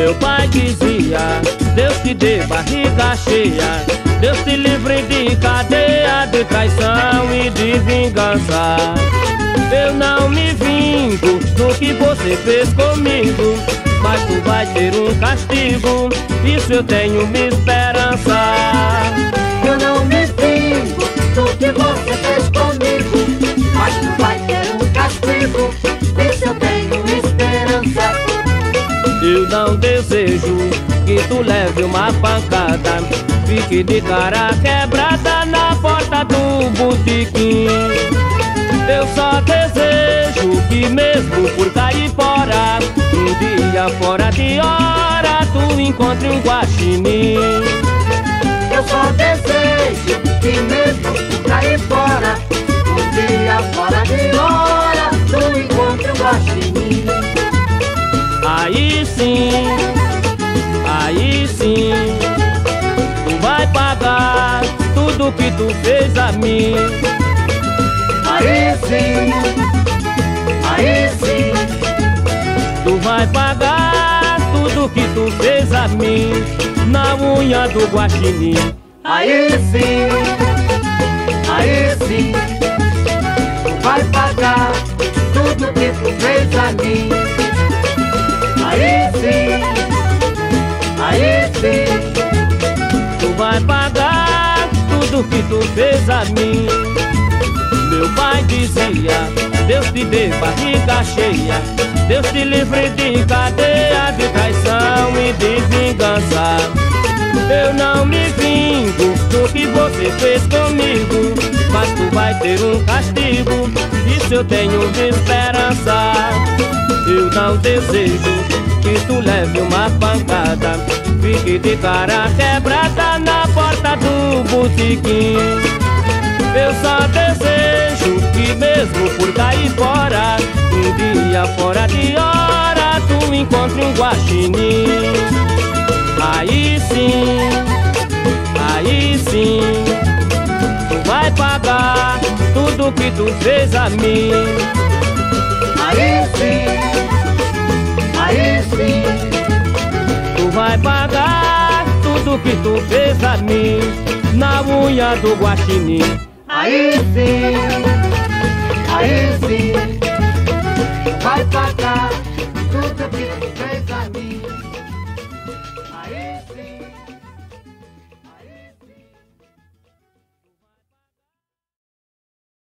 Meu pai dizia, Deus te dê barriga cheia Deus te livre de cadeia, de traição e de vingança. Eu não me vingo do que você fez comigo Mas tu vai ter um castigo, isso eu tenho uma esperança desejo que tu leve uma pancada. Fique de cara quebrada na porta do botequim. Eu só desejo que mesmo por cair fora Um dia fora de hora tu encontre um guaxinim. Eu só desejo que mesmo Aí sim, aí sim Tu vai pagar tudo que tu fez a mim. Aí sim, aí sim Tu vai pagar tudo que tu fez a mim Na unha do guaxinim. Aí sim, aí sim Tu vai pagar tudo que tu fez a mim tudo que tu fez a mim. Meu pai dizia Deus te dê barriga cheia Deus te livre de cadeia De traição e de vingança. Eu não me vingo do que você fez comigo Mas tu vai ter um castigo Isso eu tenho de esperança. Eu não desejo que tu leve uma pancada Fique de cara quebrada na porta do botequim. Eu só desejo que mesmo por cair fora Um dia fora de hora tu encontre um guaxinim. Aí sim, aí sim Tu vai pagar tudo que tu fez a mim. Aí sim, aí sim Tu vai pagar tudo que tu fez a mim Na unha do guaxinim. Aí sim, aí sim